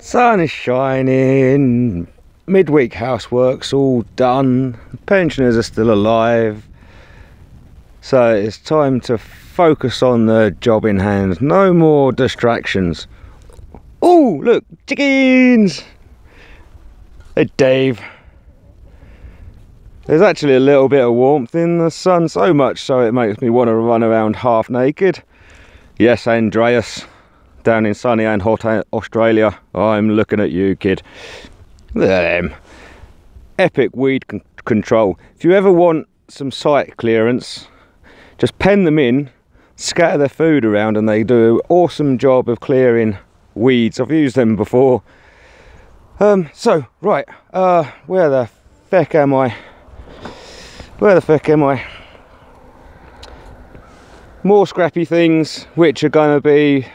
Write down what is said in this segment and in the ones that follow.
Sun is shining, midweek housework's all done, pensioners are still alive. So it's time to focus on the job in hand. No more distractions. Oh, look, chickens! Hey, Dave. There's actually a little bit of warmth in the sun, so much so it makes me want to run around half naked. Yes, Andreas, down in sunny and hot Australia, I'm looking at you, kid. Them. Epic weed con control. If you ever want some site clearance, just pen them in, scatter their food around, and they do an awesome job of clearing weeds. I've used them before. Um, so, right, uh, where the feck am I? Where the fuck am I? More scrappy things, which are going to be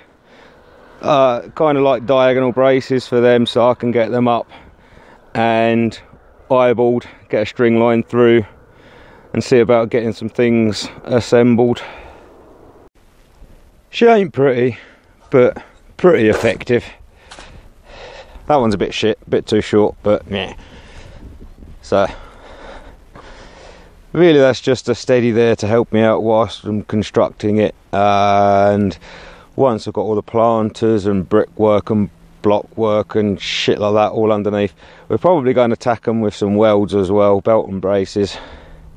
uh, kind of like diagonal braces for them so I can get them up and eyeballed, get a string line through and see about getting some things assembled. She ain't pretty, but pretty effective. That one's a bit shit, a bit too short, but yeah. So really that's just a steady there to help me out whilst I'm constructing it and once I've got all the planters and brickwork and block work and shit like that all underneath we're probably going to tack them with some welds as well belt and braces.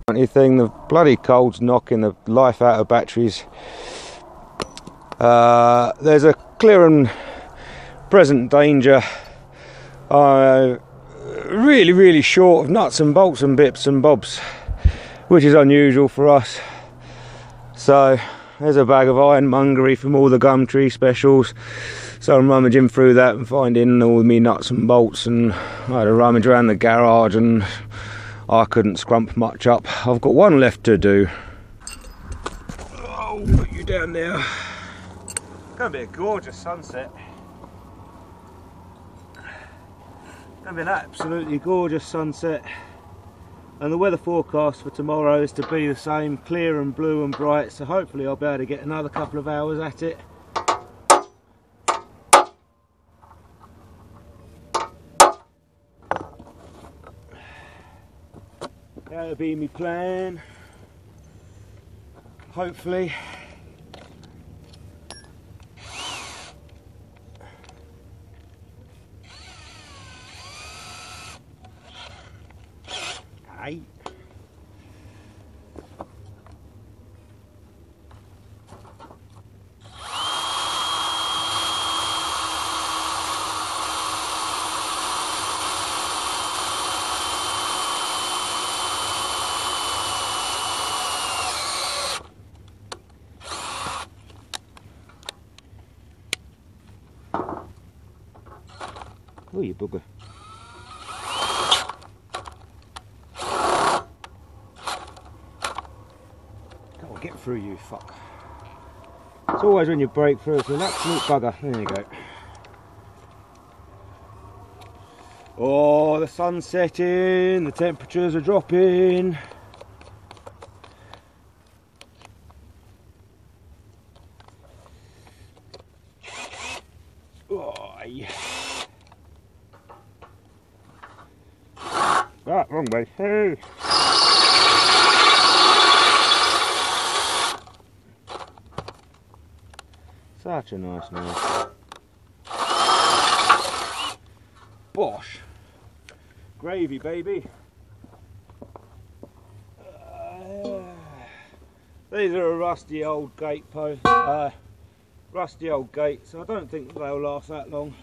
Anything the bloody cold's knocking the life out of batteries. Uh, there's a clear and present danger. Uh, really really short of nuts and bolts and bits and bobs which is unusual for us. So there's a bag of ironmongery from all the Gumtree specials. So I'm rummaging through that and finding all me nuts and bolts and I had a rummage around the garage and I couldn't scrump much up. I've got one left to do. Oh, put you down there. It's Gonna be a gorgeous sunset. It's Gonna be an absolutely gorgeous sunset and the weather forecast for tomorrow is to be the same clear and blue and bright so hopefully I'll be able to get another couple of hours at it. That'll be my plan. Hopefully Aí. Oh, you bugger. get through you fuck. It's always when you break through, it's an absolute bugger. There you go. Oh, the sun's setting, the temperatures are dropping. Oh, yeah. Ah, wrong way. Hey. Such a nice noise. Bosh. Gravy, baby. Uh, these are a rusty old gate post. Uh, rusty old gate, so I don't think they'll last that long.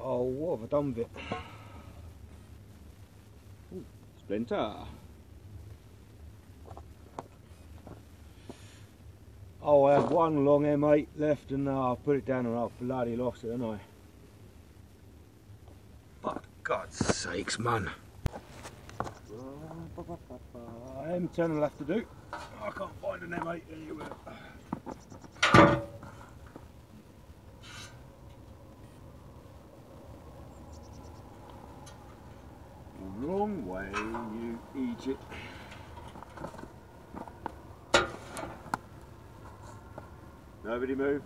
Oh, what have I done with it? Ooh, splinter. Oh, I have one long M8 left and uh, I put it down and I've bloody lost it, haven't I? For God's sakes, man. M10 will have to do. I can't find an M8 anywhere. Wrong way, idiot. Nobody move.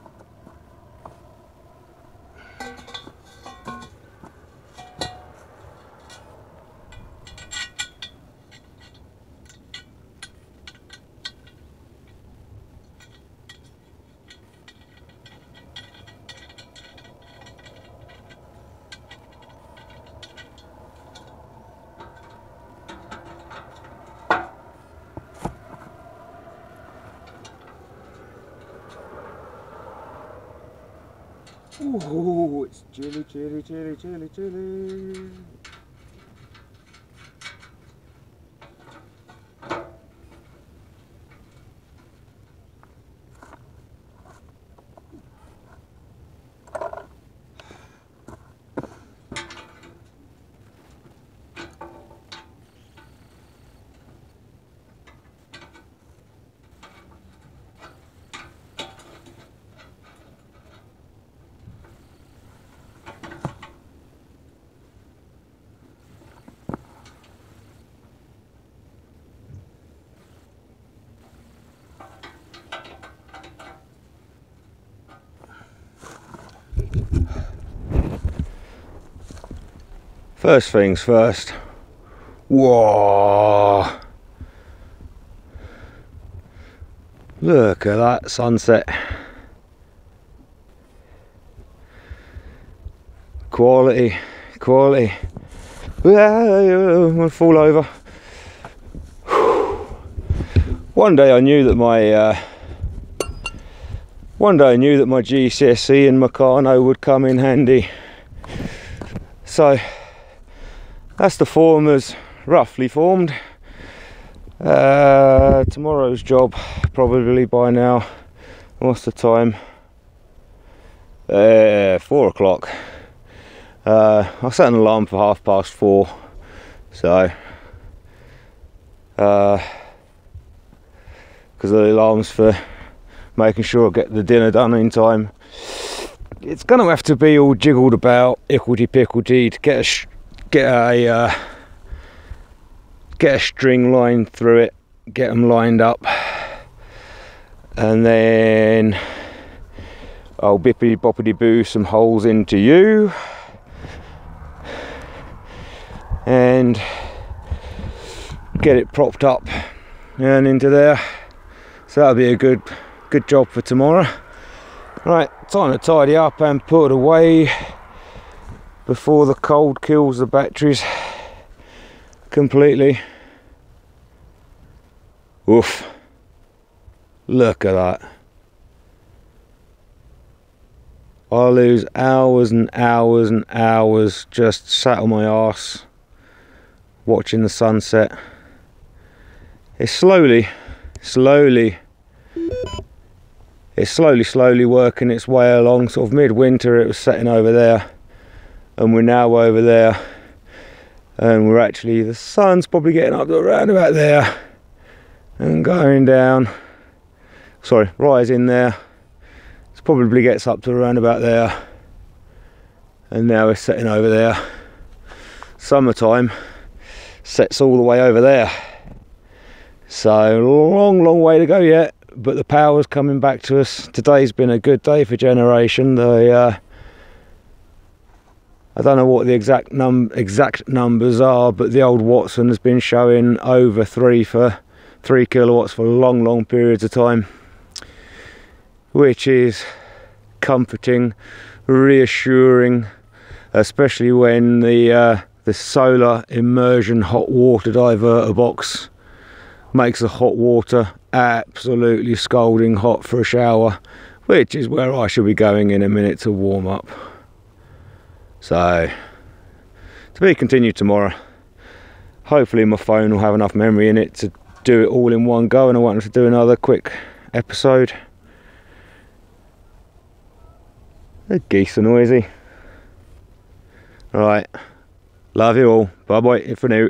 Ooh, it's chilly, chilly, chilly, chilly, chilly. First things first. Whoa! Look at that sunset. Quality, quality. Yeah, I'm gonna fall over. One day I knew that my uh, one day I knew that my GCSE and Meccano would come in handy. So that's the form as roughly formed. Uh, tomorrow's job, probably by now. What's the time? Uh, four o'clock. Uh, I set an alarm for half past four, so because uh, the alarm's for making sure I get the dinner done in time. It's going to have to be all jiggled about, ickledy pickledy to get a get a uh, get a string line through it, get them lined up, and then I'll bippity boppity boo some holes into you, and get it propped up and into there. So that'll be a good good job for tomorrow. Right, time to tidy up and put away before the cold kills the batteries completely. Oof. Look at that. I lose hours and hours and hours just sat on my ass watching the sunset. It's slowly, slowly, it's slowly, slowly working its way along. Sort of midwinter, it was setting over there and we're now over there. And we're actually the sun's probably getting up to around about there. And going down. Sorry rising there. It probably gets up to around about there. And now we're setting over there. Summertime sets all the way over there. So long long way to go yet but the power's coming back to us. Today's been a good day for generation. The uh, I don't know what the exact num exact numbers are, but the old Wattson has been showing over three for three kilowatts for long, long periods of time, which is comforting, reassuring, especially when the uh, the solar immersion hot water diverter box makes the hot water absolutely scalding hot for a shower, which is where I should be going in a minute to warm up. So, to be continued tomorrow. Hopefully my phone will have enough memory in it to do it all in one go and I want to do another quick episode. The geese are noisy. Right, Love you all. Bye bye for now.